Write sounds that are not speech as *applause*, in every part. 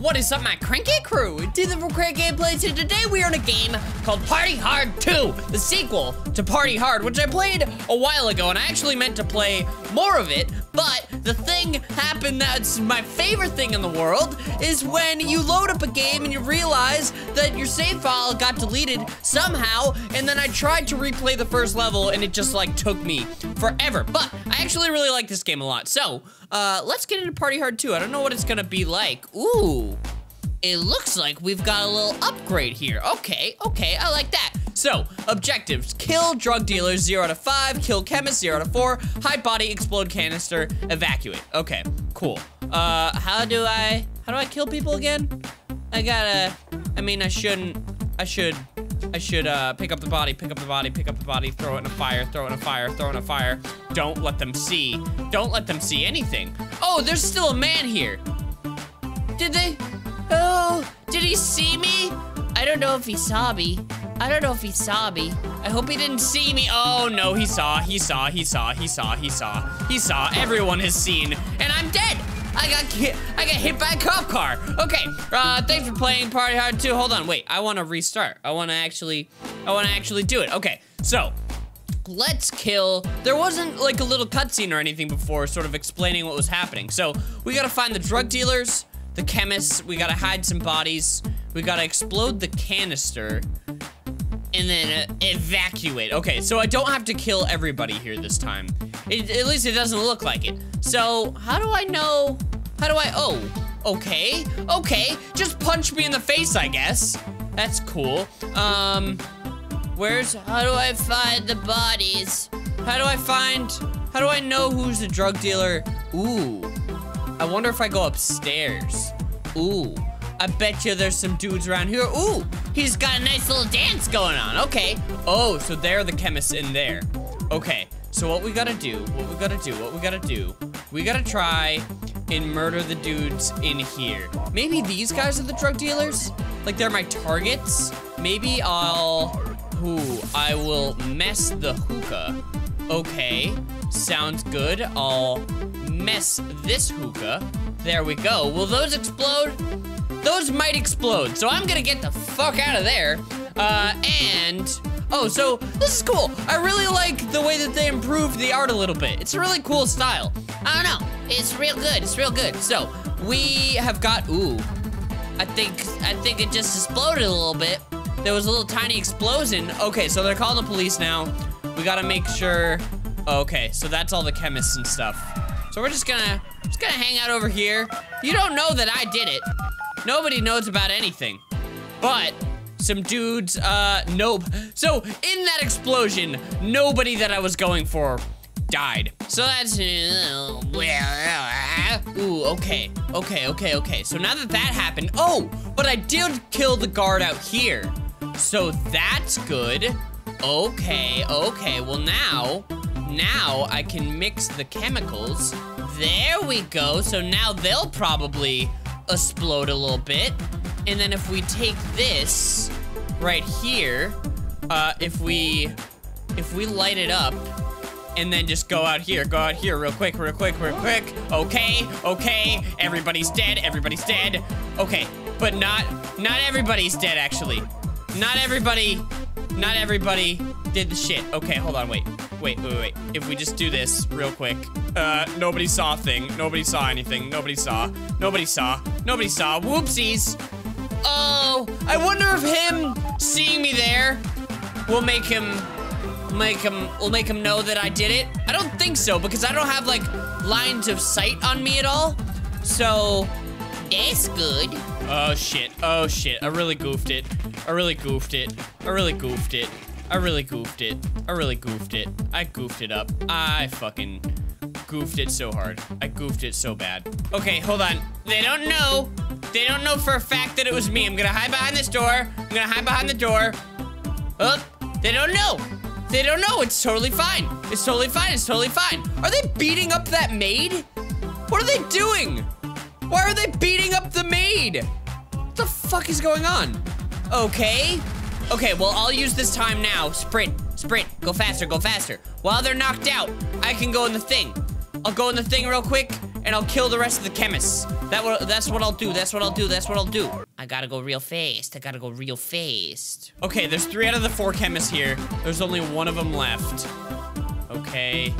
What is up, my cranky crew? It's the Crank Gameplays, and today we are in a game called Party Hard 2, the sequel to Party Hard, which I played a while ago, and I actually meant to play more of it, but the thing happened that's my favorite thing in the world is when you load up a game and you realize that your save file got deleted somehow, and then I tried to replay the first level, and it just, like, took me forever. But I actually really like this game a lot, so uh, let's get into Party Hard 2. I don't know what it's gonna be like. Ooh, it looks like we've got a little upgrade here. Okay, okay, I like that. So, objectives, kill drug dealers, zero out of five, kill chemists, zero out of four, hide body, explode canister, evacuate. Okay, cool. Uh, how do I, how do I kill people again? I gotta, I mean, I shouldn't, I should, I should uh, pick up the body, pick up the body, pick up the body, throw it in a fire, throw it in a fire, throw it in a fire. Don't let them see. Don't let them see anything. Oh, there's still a man here. Did they? Oh, did he see me? I don't know if he saw me. I don't know if he saw me. I hope he didn't see me. Oh no, he saw, he saw, he saw, he saw, he saw, he saw. Everyone has seen, and I'm dead. I got hit, I got hit by a cop car. Okay, uh, thanks for playing Party Hard 2. Hold on, wait, I wanna restart. I wanna actually, I wanna actually do it. Okay, so, let's kill. There wasn't like a little cutscene or anything before sort of explaining what was happening. So we gotta find the drug dealers, the chemists, we gotta hide some bodies, we gotta explode the canister, and then uh, evacuate. Okay, so I don't have to kill everybody here this time. It, at least it doesn't look like it. So how do I know, how do I, oh, okay, okay, just punch me in the face, I guess. That's cool. Um, Where's, how do I find the bodies? How do I find, how do I know who's the drug dealer? Ooh, I wonder if I go upstairs. Ooh, I bet you there's some dudes around here. Ooh, he's got a nice little dance going on. Okay. Oh, so they're the chemists in there. Okay, so what we gotta do, what we gotta do, what we gotta do, we gotta try and murder the dudes in here. Maybe these guys are the drug dealers? Like they're my targets? Maybe I'll, Ooh, I will mess the hookah. Okay, sounds good. I'll mess this hookah. There we go. Will those explode? Those might explode, so I'm gonna get the fuck out of there. Uh, and, oh, so this is cool. I really like the way that they improved the art a little bit. It's a really cool style. I don't know, it's real good, it's real good. So, we have got, ooh, I think, I think it just exploded a little bit. There was a little tiny explosion. Okay, so they're calling the police now. We gotta make sure. Okay, so that's all the chemists and stuff. So we're just gonna, just gonna hang out over here. You don't know that I did it. Nobody knows about anything. But some dudes, uh, nope. So in that explosion, nobody that I was going for died. So that's, ooh, okay, okay, okay, okay. So now that that happened, oh, but I did kill the guard out here. So that's good. Okay, okay, well now, now I can mix the chemicals. There we go, so now they'll probably explode a little bit. And then if we take this right here, uh, if we, if we light it up, and then just go out here, go out here real quick, real quick, real quick. Okay, okay, everybody's dead, everybody's dead. Okay, but not, not everybody's dead actually. Not everybody, not everybody did the shit. Okay, hold on, wait. Wait, wait, wait. If we just do this real quick. Uh, nobody saw a thing. Nobody saw anything. Nobody saw. Nobody saw. Nobody saw. Whoopsies. Oh, I wonder if him seeing me there will make him make him will make him know that I did it? I don't think so because I don't have like lines of sight on me at all. So that's good. Oh shit. Oh shit. I really goofed it. I really goofed it. I really goofed it. I really goofed it. I really goofed it. I goofed it up. I fucking goofed it so hard. I goofed it so bad. Okay, hold on. They don't know. They don't know for a fact that it was me. I'm gonna hide behind this door. I'm gonna hide behind the door. Oh, they don't know. They don't know. It's totally fine. It's totally fine. It's totally fine. Are they beating up that maid? What are they doing? Why are they beating up the maid? What the fuck is going on? Okay. Okay, well, I'll use this time now. Sprint, sprint, go faster, go faster. While they're knocked out, I can go in the thing. I'll go in the thing real quick, and I'll kill the rest of the chemists. That what, that's what I'll do. That's what I'll do. That's what I'll do. I gotta go real fast. I gotta go real fast. Okay, there's three out of the four chemists here. There's only one of them left. Okay.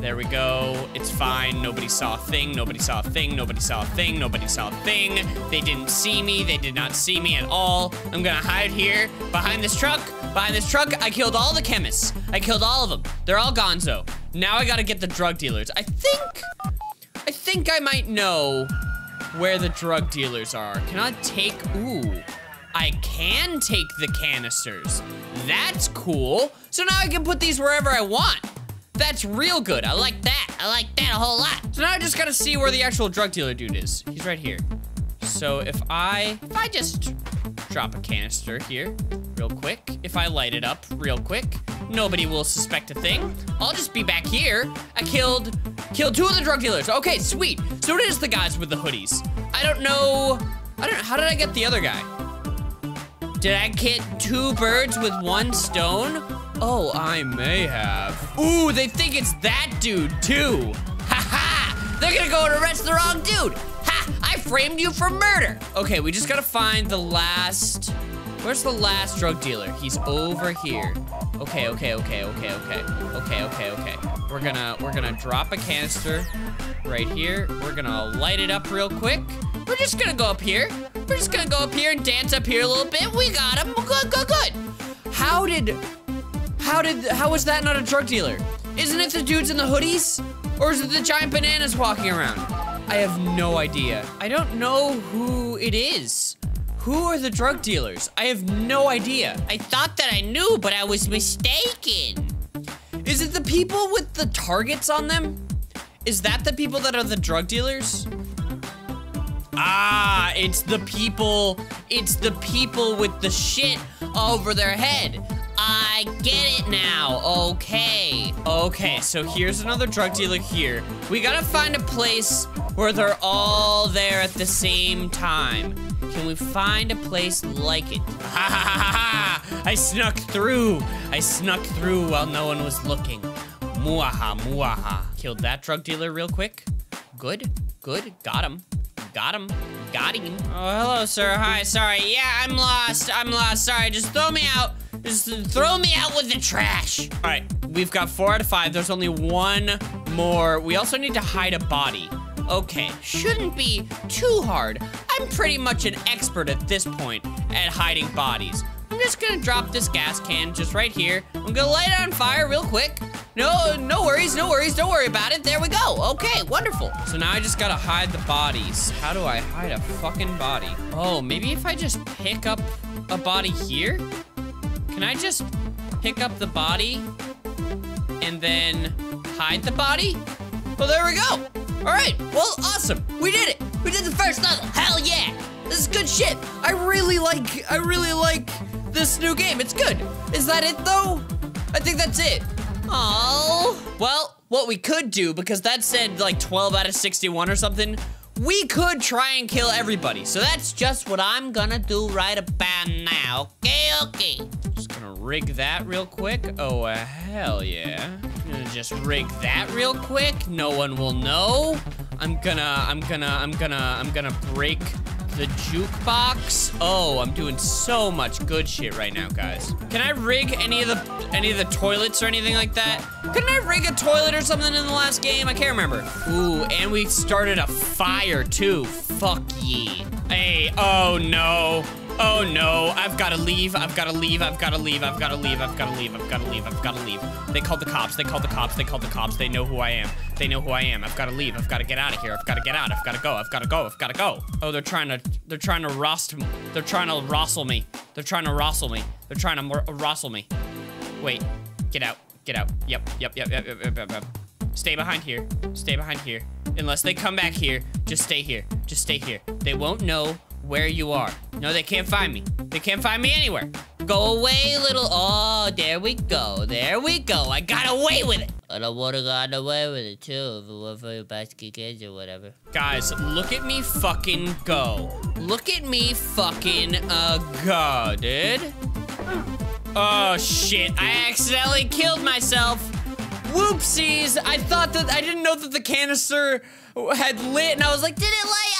There we go. It's fine. Nobody saw a thing. Nobody saw a thing. Nobody saw a thing. Nobody saw a thing. They didn't see me. They did not see me at all. I'm gonna hide here behind this truck. Behind this truck, I killed all the chemists. I killed all of them. They're all gonzo. Now I gotta get the drug dealers. I think, I think I might know where the drug dealers are. Can I take, ooh, I can take the canisters. That's cool. So now I can put these wherever I want. That's real good. I like that. I like that a whole lot. So now I just gotta see where the actual drug dealer dude is. He's right here. So if I, if I just drop a canister here real quick, if I light it up real quick, nobody will suspect a thing. I'll just be back here. I killed, killed two of the drug dealers. Okay, sweet. So it is the guys with the hoodies. I don't know, I don't, know, how did I get the other guy? Did I get two birds with one stone? Oh, I may have. Ooh, they think it's that dude too. Ha ha! They're gonna go and arrest the wrong dude. Ha! I framed you for murder. Okay, we just gotta find the last. Where's the last drug dealer? He's over here. Okay, okay, okay, okay, okay, okay, okay, okay. We're gonna we're gonna drop a canister right here. We're gonna light it up real quick. We're just gonna go up here. We're just gonna go up here and dance up here a little bit. We got him. Good, good, good. How did how did, how was that not a drug dealer? Isn't it the dudes in the hoodies? Or is it the giant bananas walking around? I have no idea. I don't know who it is. Who are the drug dealers? I have no idea. I thought that I knew, but I was mistaken. Is it the people with the targets on them? Is that the people that are the drug dealers? Ah, it's the people, it's the people with the shit over their head. I get it now. Okay. Okay, so here's another drug dealer here. We gotta find a place where they're all there at the same time. Can we find a place like it? Ha ha ha ha! I snuck through. I snuck through while no one was looking. Muaha, muaha. Killed that drug dealer real quick. Good, good. Got him. Got him. Got him. Oh, hello, sir. Hi, sorry. Yeah, I'm lost. I'm lost. Sorry, just throw me out. Just throw me out with the trash. All right, we've got four out of five. There's only one more. We also need to hide a body. Okay, shouldn't be too hard. I'm pretty much an expert at this point at hiding bodies. I'm just gonna drop this gas can just right here. I'm gonna light it on fire real quick. No, no worries, no worries, don't worry about it. There we go. Okay, wonderful. So now I just gotta hide the bodies. How do I hide a fucking body? Oh, maybe if I just pick up a body here? Can I just pick up the body and then hide the body? Well, there we go. All right, well, awesome. We did it. We did the first level. Hell yeah. This is good shit. I really like, I really like this new game. It's good. Is that it though? I think that's it. Oh. Well, what we could do, because that said like 12 out of 61 or something, we could try and kill everybody. So that's just what I'm gonna do right about now. Okay, okay. Just gonna rig that real quick. Oh, uh, hell yeah. I'm gonna just rig that real quick. No one will know. I'm gonna, I'm gonna, I'm gonna, I'm gonna break the jukebox. Oh, I'm doing so much good shit right now, guys. Can I rig any of the any of the toilets or anything like that? Couldn't I rig a toilet or something in the last game? I can't remember. Ooh, and we started a fire too. Fuck ye. Hey, oh no. Oh no, I've gotta leave, I've gotta leave, I've gotta leave, I've gotta leave, I've gotta leave, I've gotta leave, I've gotta leave. They called the cops, they called the cops, they called the cops, they know who I am. They know who I am. I've gotta leave, I've gotta get out of here, I've gotta get out, I've gotta go, I've gotta go, I've gotta go. Oh, they're trying to, they're trying to rost, they're trying to rustle me. They're trying to rustle me. They're trying to rustle me. Wait, get out, get out. Yep, yep, yep, yep, yep, yep, yep. Stay behind here, stay behind here. Unless they come back here, just stay here, just stay here. They won't know where you are. No, they can't find me. They can't find me anywhere. Go away, little. Oh, there we go. There we go. I got away with it. And I would have gotten away with it too if it weren't for your basket kids or whatever. Guys, look at me fucking go. Look at me fucking uh go, dude. Oh shit, I accidentally killed myself. Whoopsies! I thought that, I didn't know that the canister had lit and I was like, did it light?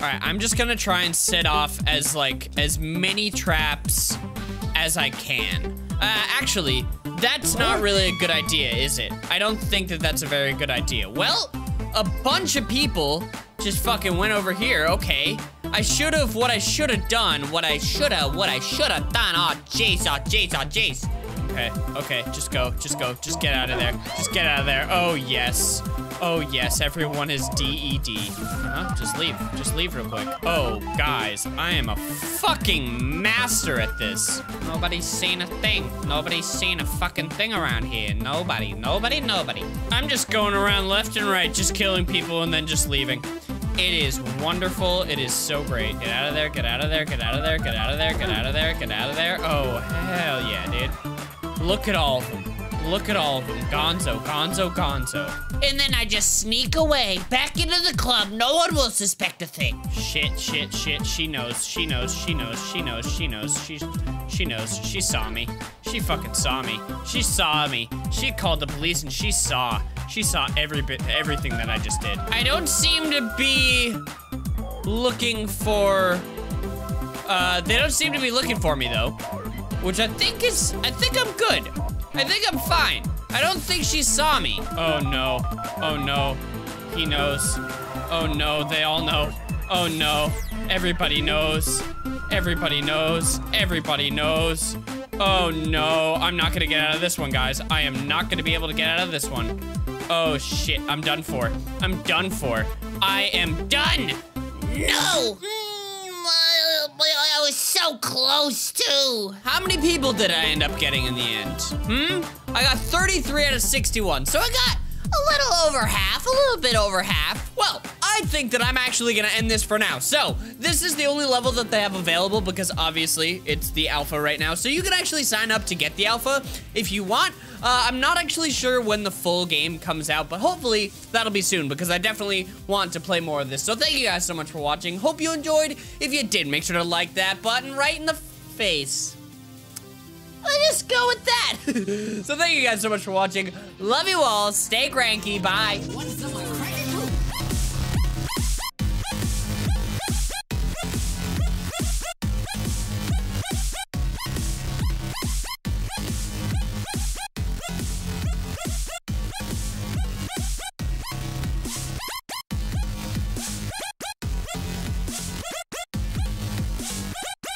All right, I'm just gonna try and set off as like, as many traps as I can. Uh, actually, that's not really a good idea, is it? I don't think that that's a very good idea. Well, a bunch of people just fucking went over here, okay. I should have, what I should have done, what I should have, what I should have done. Oh, jeez, oh, jeez, oh, jeez. Okay, okay, just go, just go, just get out of there. Just get out of there. Oh, yes. Oh, yes, everyone is DED. Huh? Just leave, just leave real quick. Oh, guys, I am a fucking master at this. Nobody's seen a thing. Nobody's seen a fucking thing around here. Nobody, nobody, nobody. I'm just going around left and right, just killing people and then just leaving. It is wonderful. It is so great. Get out of there, get out of there, get out of there, get out of there, get out of there, get out of there. Oh, hell yeah, dude. Look at all of them. Look at all of them. Gonzo, Gonzo, Gonzo. And then I just sneak away, back into the club. No one will suspect a thing. Shit, shit, shit. She knows, she knows, she knows, she knows, she knows, she, she knows. She saw me. She fucking saw me. She saw me. She called the police and she saw. She saw every bit, everything that I just did. I don't seem to be looking for, uh, they don't seem to be looking for me though. Which I think is, I think I'm good. I think I'm fine. I don't think she saw me. Oh no, oh no, he knows. Oh no, they all know. Oh no, everybody knows. Everybody knows, everybody knows. Oh no, I'm not gonna get out of this one, guys. I am not gonna be able to get out of this one. Oh shit, I'm done for. I'm done for. I am done! No! Hmm. So close to. How many people did I end up getting in the end? Hmm? I got 33 out of 61, so I got a little over half, a little bit over half. Well, I think that I'm actually gonna end this for now. So, this is the only level that they have available because obviously it's the alpha right now. So you can actually sign up to get the alpha if you want. Uh, I'm not actually sure when the full game comes out, but hopefully that'll be soon because I definitely want to play more of this. So thank you guys so much for watching. Hope you enjoyed. If you did, make sure to like that button right in the face. Let's just go with that. *laughs* so thank you guys so much for watching. Love you all. Stay cranky. Bye.